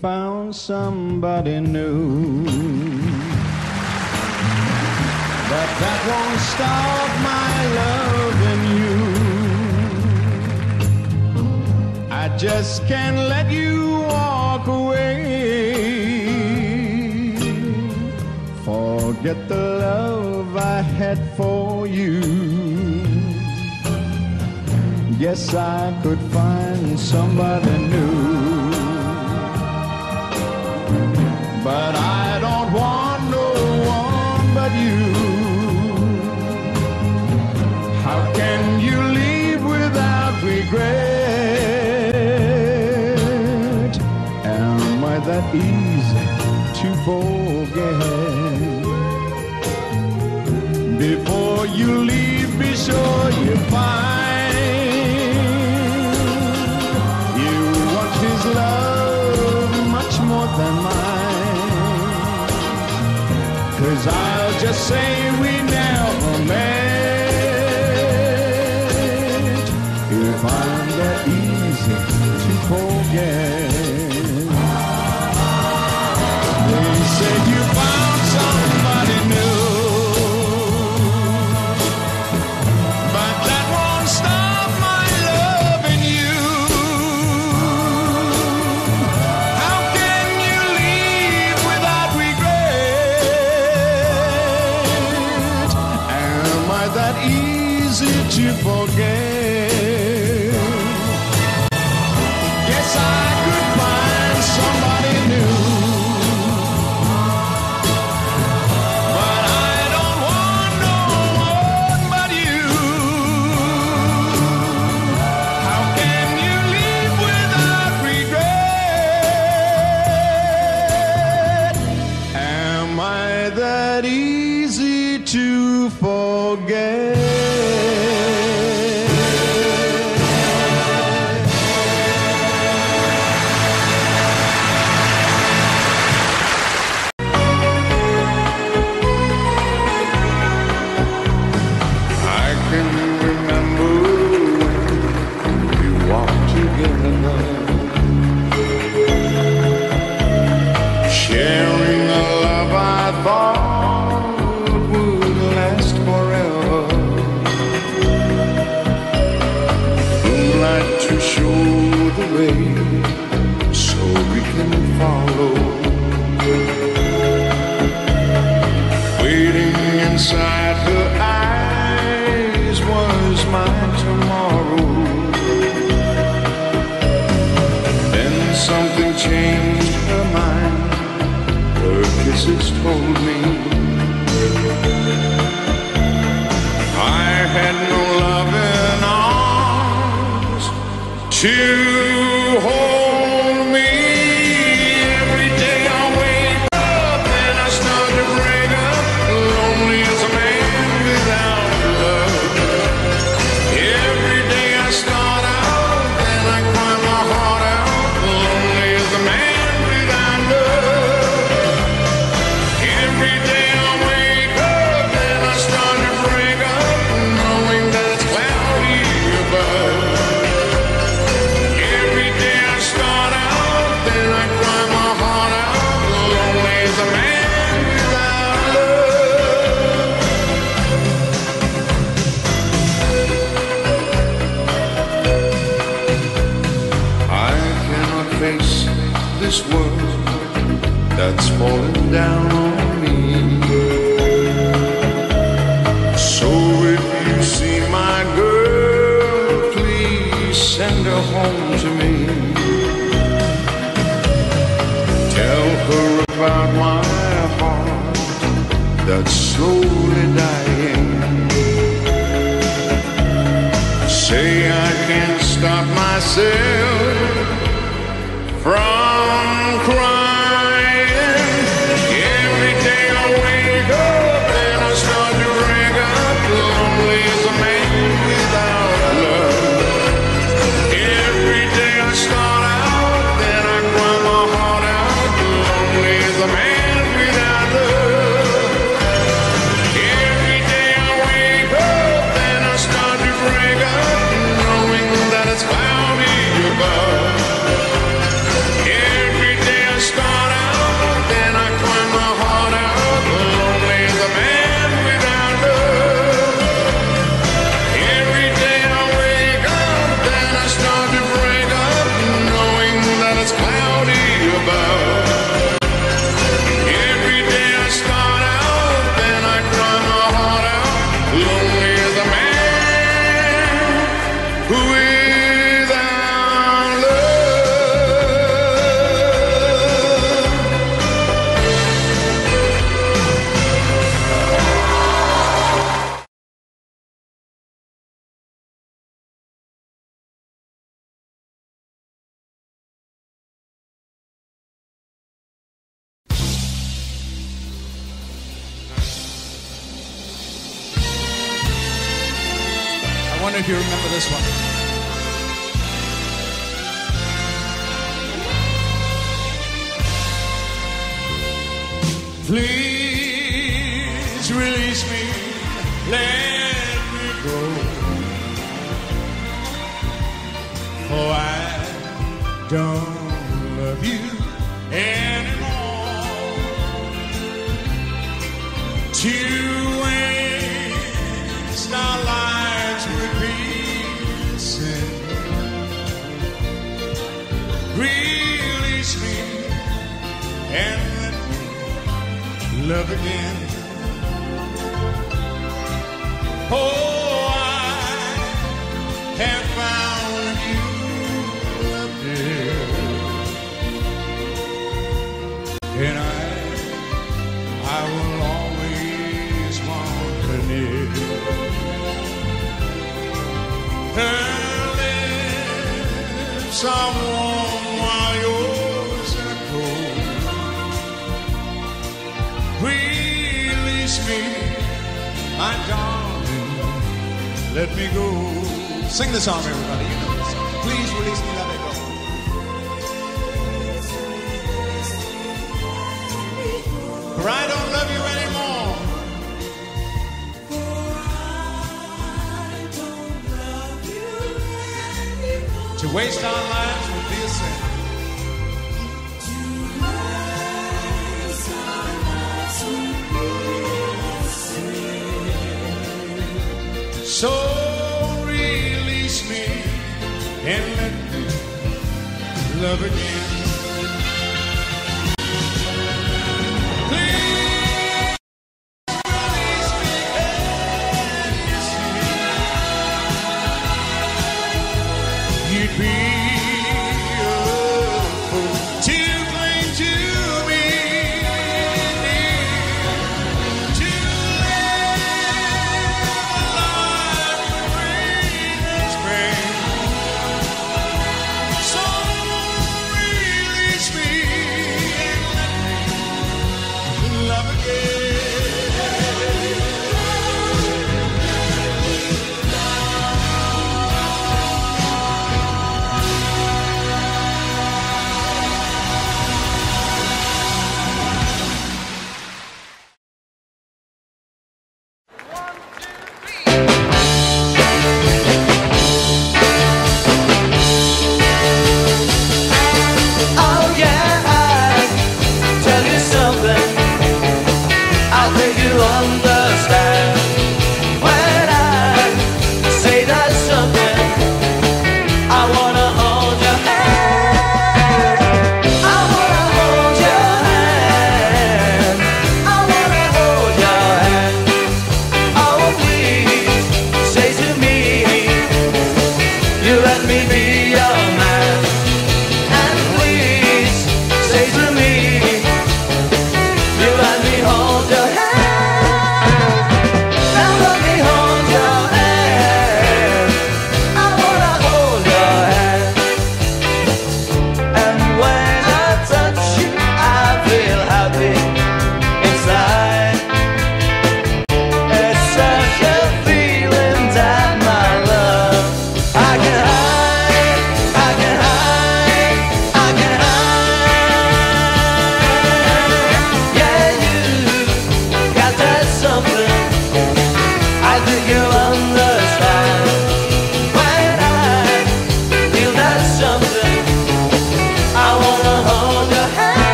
found somebody new. But that won't stop my loving you. I just can't let you walk away. Forget the love I had for you. Guess I could find somebody new. But I don't want no one but you. How can you leave without regret? Am I that easy to forget? Before you leave, be sure you find. Cause I'll just say we anymore. Waste our lives would be. Release me and let me love again. Oh, warm while yours are. Release me, my darling. Let me go. Sing the song, everybody. You know this. Please release me, let me go. For I Waste our lives would be a sin. So release me and let me love again.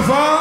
Mustafa.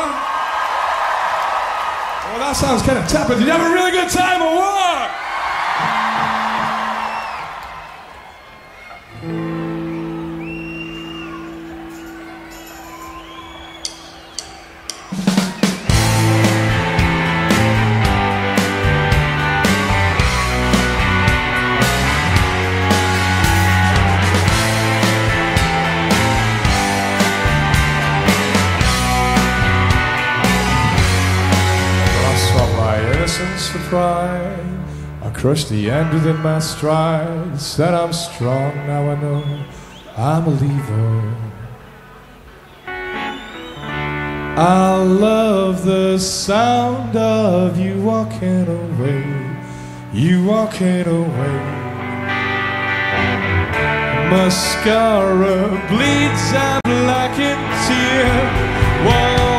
The end within my stride. Said I'm strong, now I know I'm a lever. I love the sound of you walking away, you walking away. Mascara bleeds out like a tear. Whoa.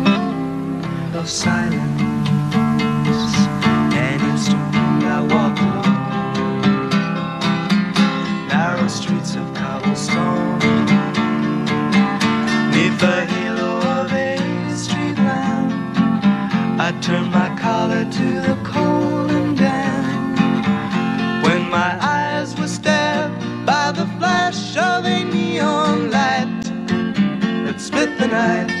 of silence. And instantly I walk along narrow streets of cobblestone. Neath the halo of a street lamp, I turn my collar to the cold and damp. When my eyes were stabbed by the flash of a neon light that split the night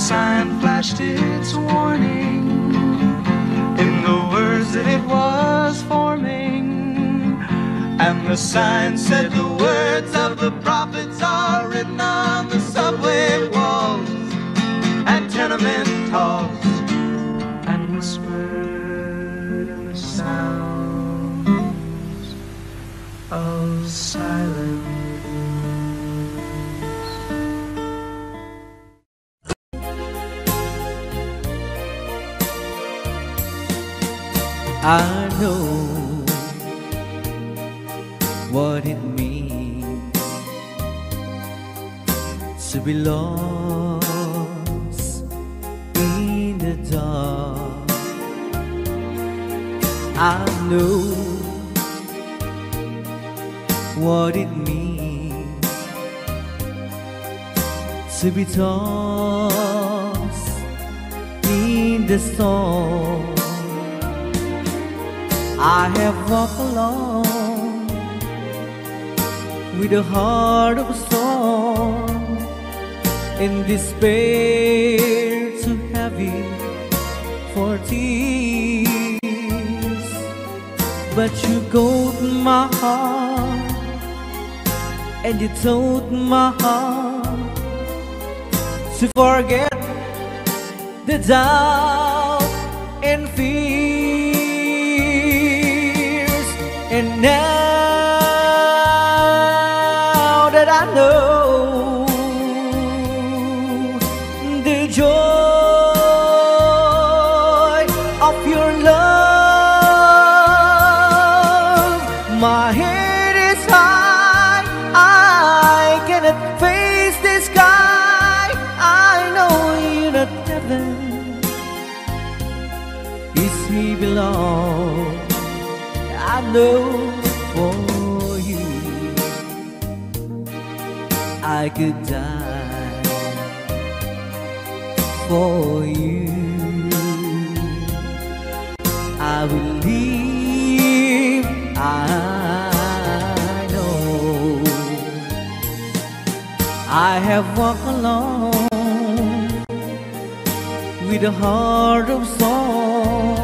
sign flashed its warning in the words that it was forming. And the sign said the words of the prophets I know what it means to be lost in the dark. I know what it means to be tossed in the storm. I have walked alone with a heart of stone in despair too heavy for tears. But you got my heart and you told my heart to forget the doubt and fears. And now have walked alone with a heart of stone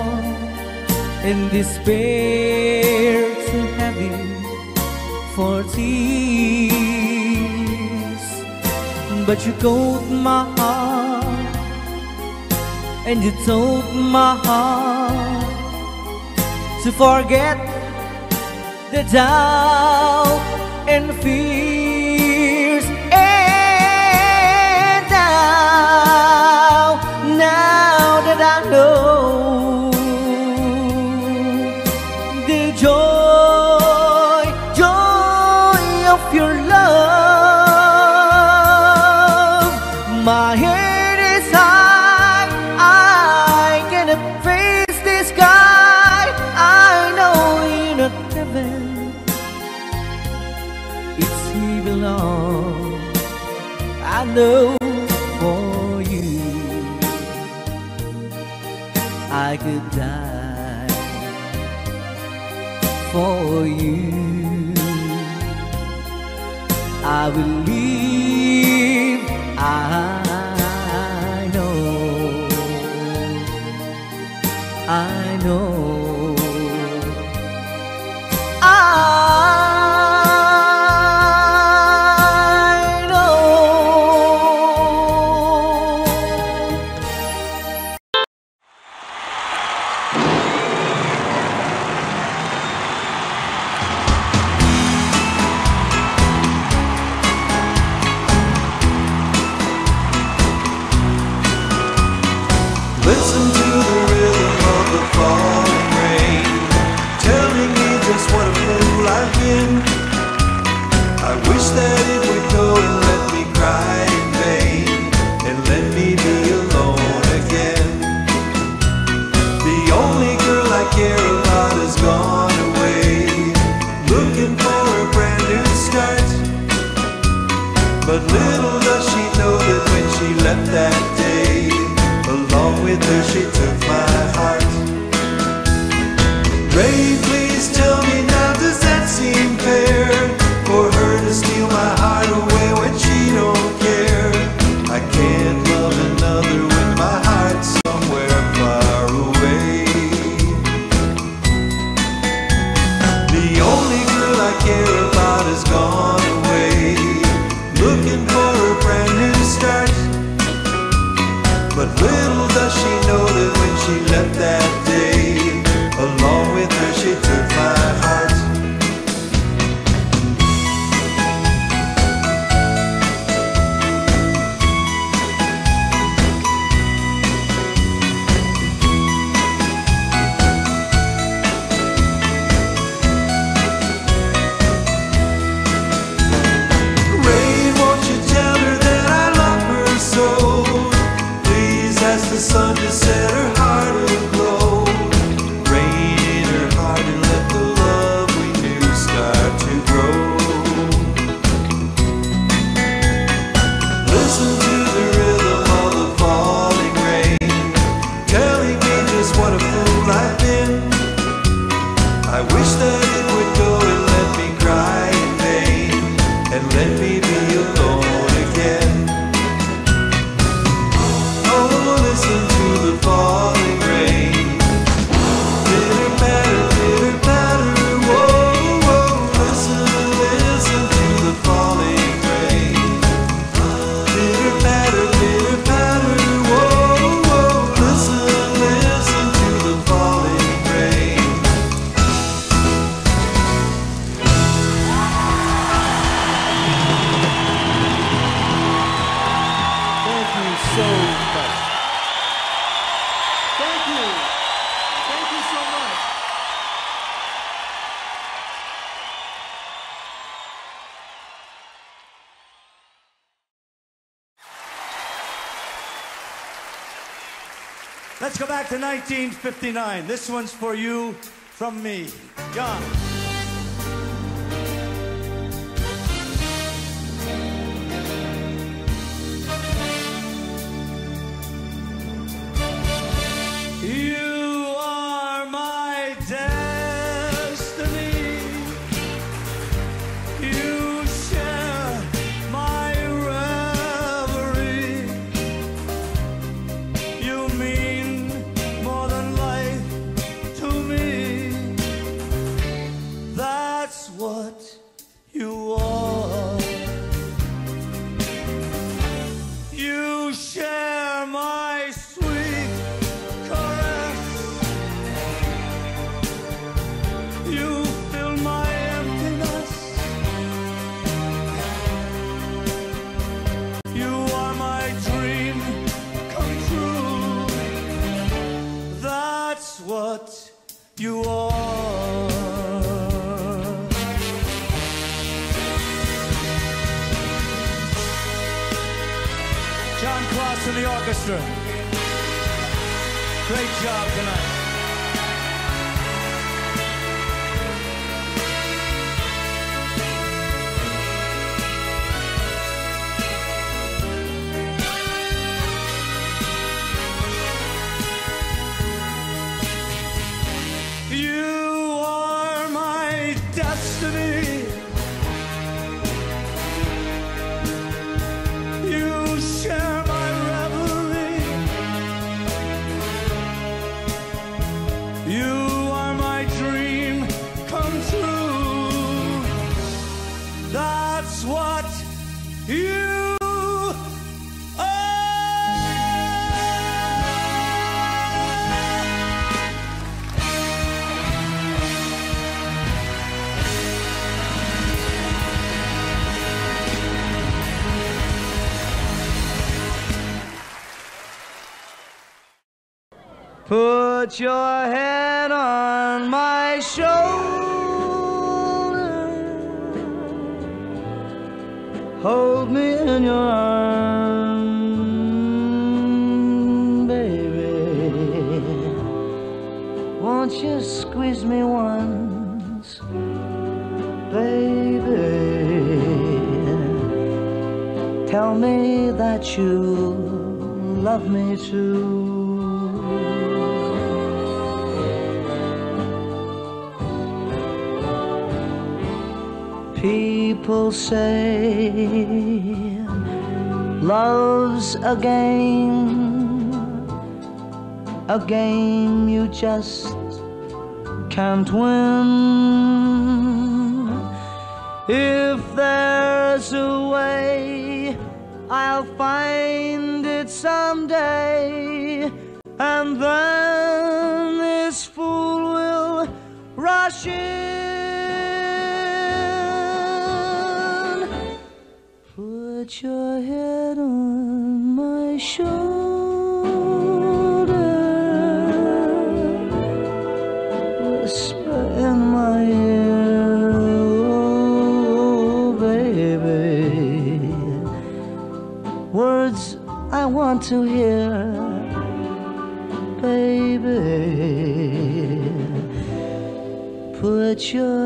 and despair too heavy for tears. But you called my heart and you told my heart to forget the doubt and fears. Now, now that I know the joy, joy of your love. My head is high, I cannot face the sky. I know you're not heaven, it's He belong. I know for you. I will leave, I know, I know. listen back to 1959. This one's for you from me, John. what you are. John Cross and the orchestra. Great job tonight. people say love's a game, a game you just can't win. If there's a way, I'll find it someday, and then this fool will rush in. your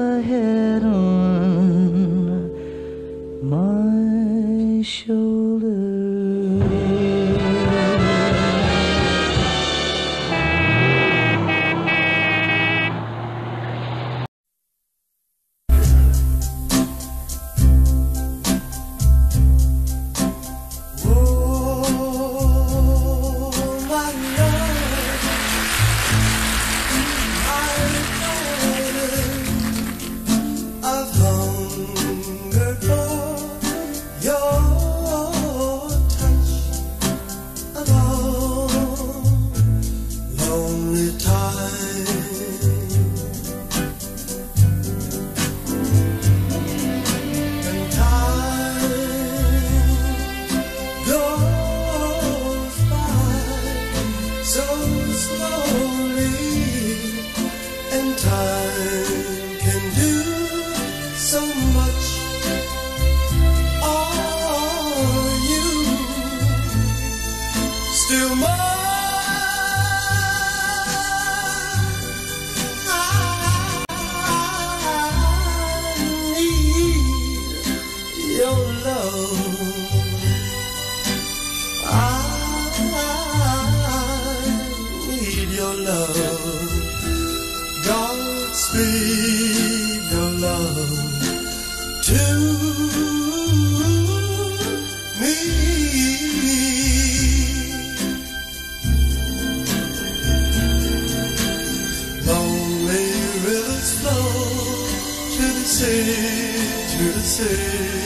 say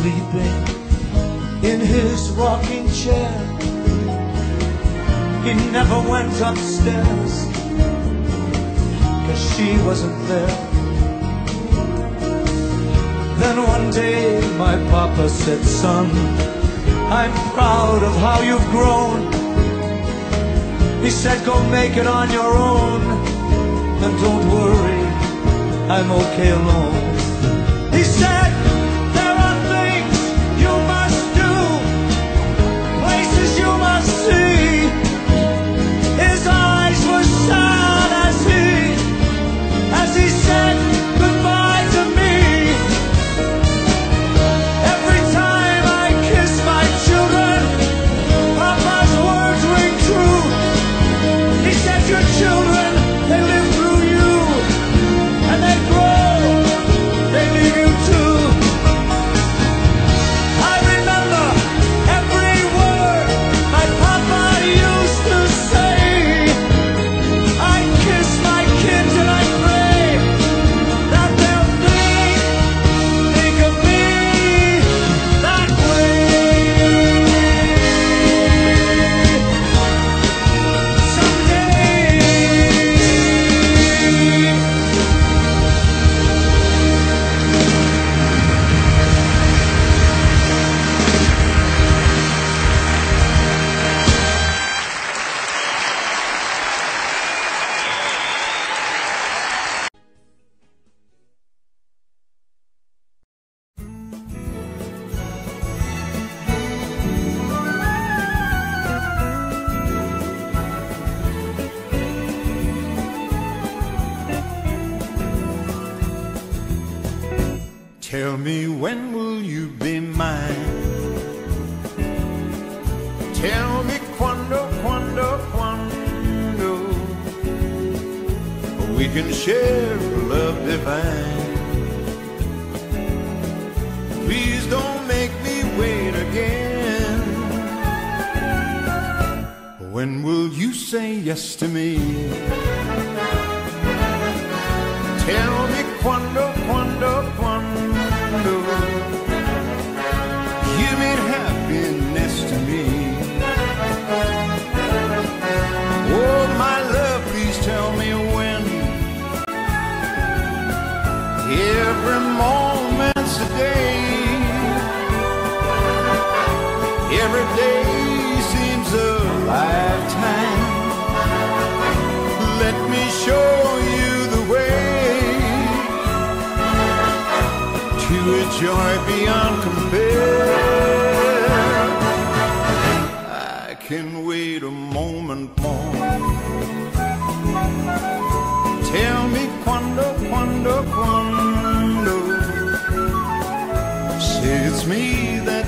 sleeping in his rocking chair. He never went upstairs, cause she wasn't there. Then one day my papa said, son, I'm proud of how you've grown. He said, go make it on your own, and don't worry, I'm okay alone. He said, Tell me quando, quando, quando we can share love divine. Please don't make me wait again. When will you say yes to me? Tell me quando, quando, quando. Every moment's a day. Every day seems a lifetime. Let me show you the way to a joy beyond compare. I can wait a moment more. Tell me quando, quando, quando. Say it's me that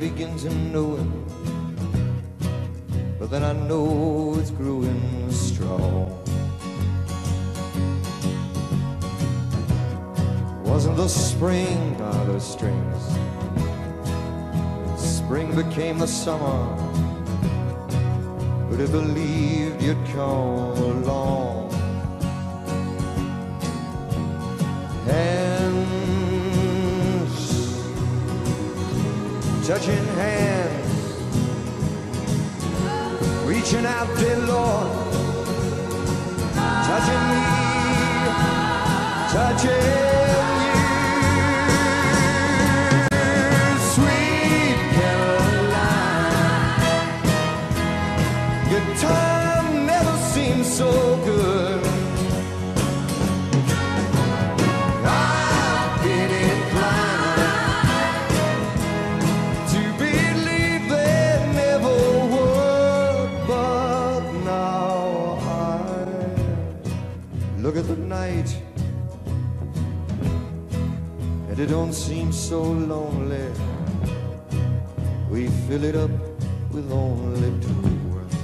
begins know it, but then I know it's growing strong. Wasn't the spring by the strings? Spring became the summer. Would have believed you'd come? they don't seem so lonely. We fill it up with only two. words.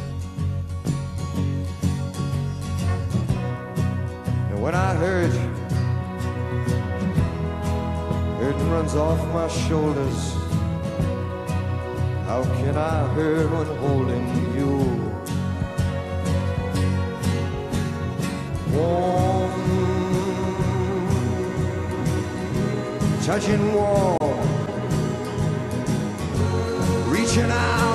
And when I hurt, hurt runs off my shoulders. How can I hurt when holding you? Warm touching wall, reaching out.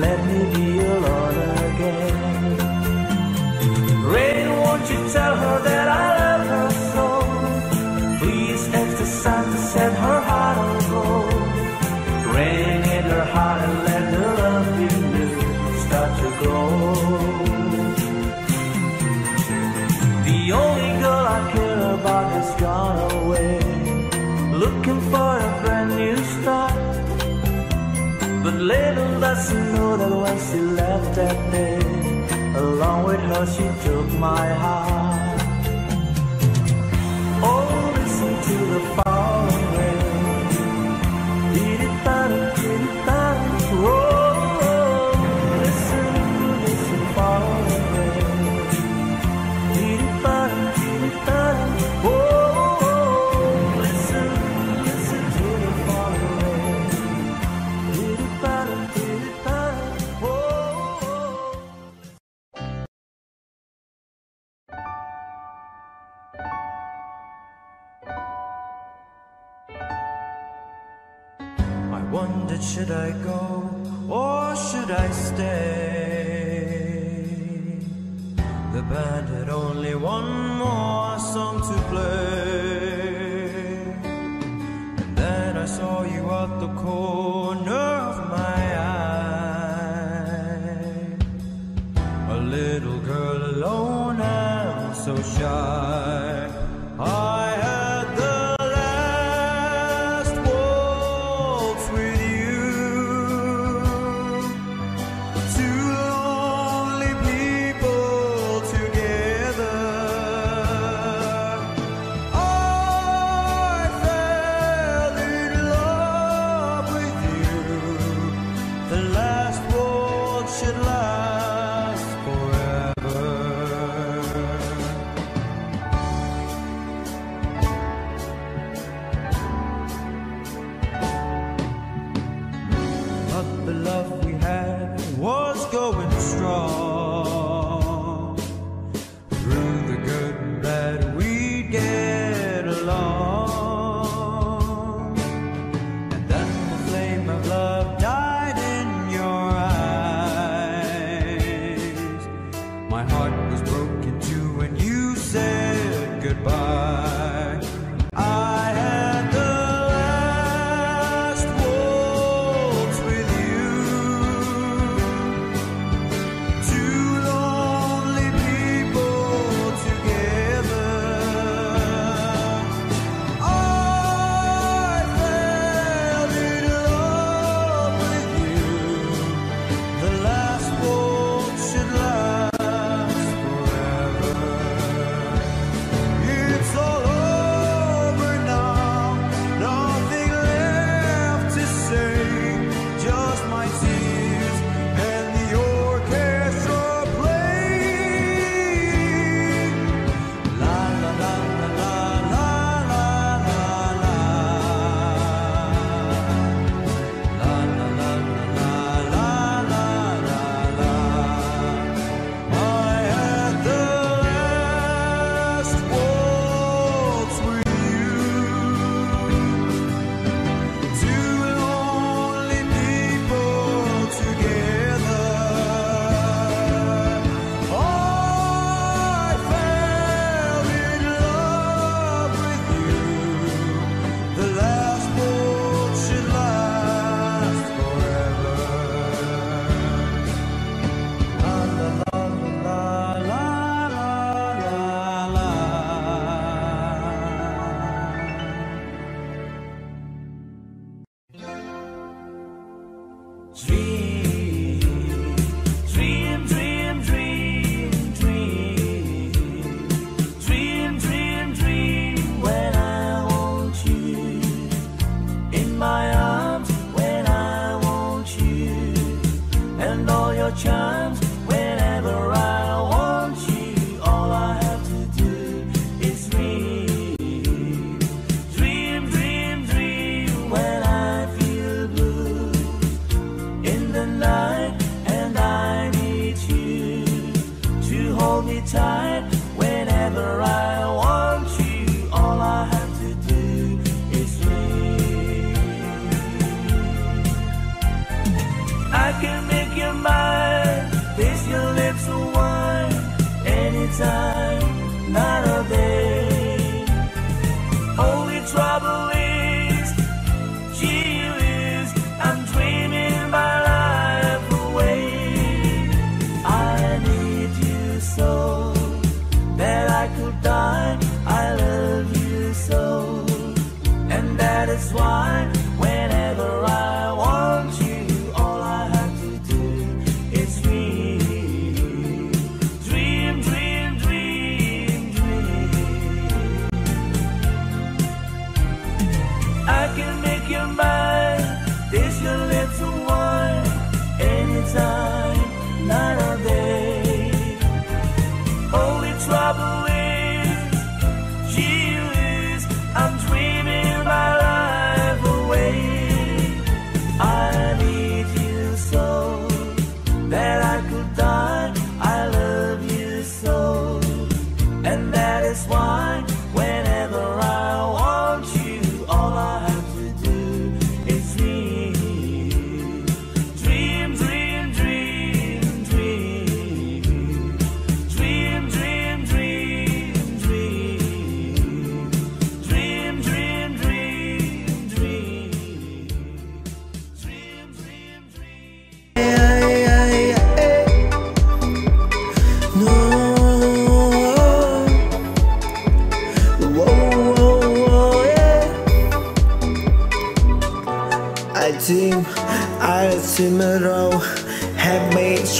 Let me be alone my heart.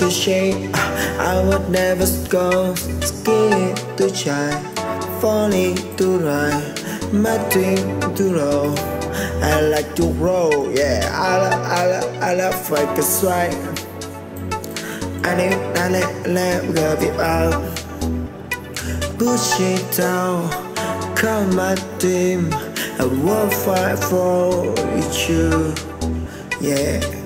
You shake. I would never go scared to try, falling to ride, my dream to roll. I like to roll, yeah. I love, I love, I love like a strike. I need, I let, let go it out. Push it down, come my dream. I will fight for you, yeah.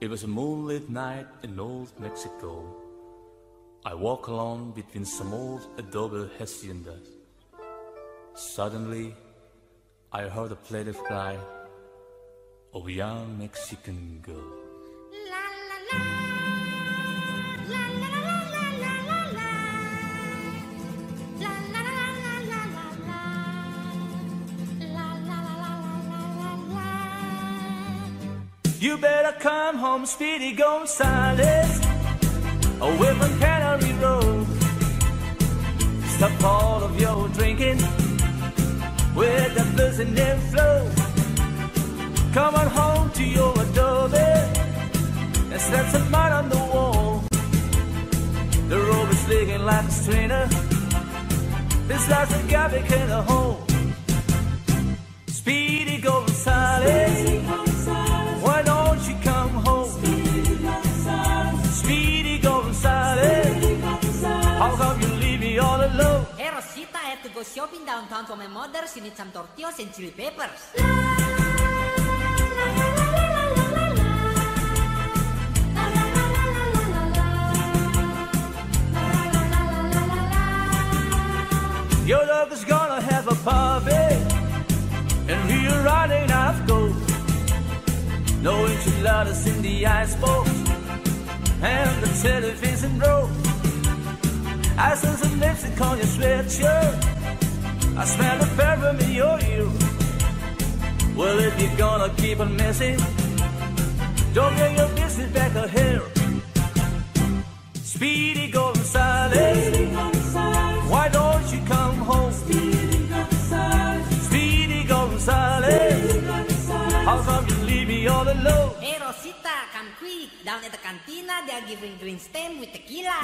It was a moonlit night in old Mexico. I walk along between some old adobe haciendas. Suddenly, I heard a plaintive cry of a young Mexican girl. You better come home, Speedy Gonzales, away from Canary Road. Stop all of your drinking with the buzzing and flow. Come on home to your adobe and set some mud on the wall. The robe is leaking like a strainer. This life's a garbage in a hole. Speedy Gonzales, go shopping downtown for my mother. She needs some tortillas and chili peppers. Your is gonna have a puppy, and we're running out of gold. No enchiladas in the icebox, and the television broke. I saw some lipstick on your sweatshirt. I smell the perfume in your ear. Well, if you're gonna keep on missing, don't get your business back or here. Speedy Golden Gonzales, why don't you come home? Speedy Gonzales, Speedy how come you leave me all alone? Hey Rosita, come quick! Down at the cantina, they are giving green stem with tequila.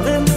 Darling,